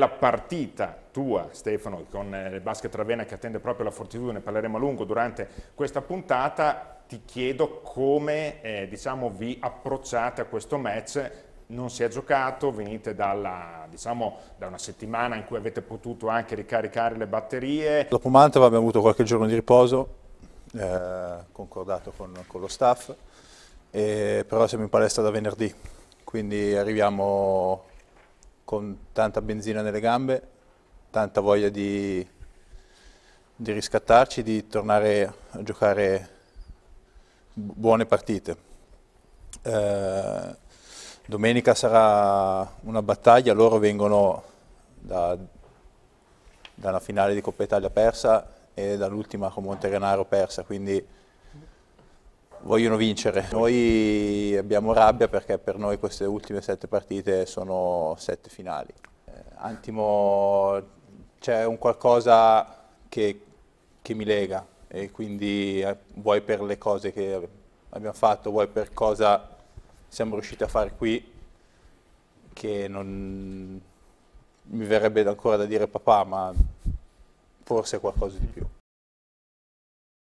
La partita tua, Stefano, con eh, il Basket Ravenna che attende proprio la Fortitudo, ne parleremo a lungo durante questa puntata, ti chiedo come eh, diciamo, vi approcciate a questo match non si è giocato, venite dalla, diciamo, da una settimana in cui avete potuto anche ricaricare le batterie. Dopo Mantova abbiamo avuto qualche giorno di riposo, eh, concordato con, con, lo staff, e, però siamo in palestra da venerdì, quindi arriviamo con tanta benzina nelle gambe, tanta voglia di, di riscattarci, di tornare a giocare buone partite. Eh, Domenica sarà una battaglia, loro vengono da, da finale di Coppa Italia persa e dall'ultima con Monterenaro persa, quindi vogliono vincere. Noi abbiamo rabbia perché per noi queste ultime sette partite sono sette finali. Eh, Antimo c'è un qualcosa che, che, mi lega e quindi eh, vuoi per le cose che abbiamo fatto, vuoi per cosa siamo riusciti a fare qui che non mi verrebbe ancora da dire papà, ma forse qualcosa di più.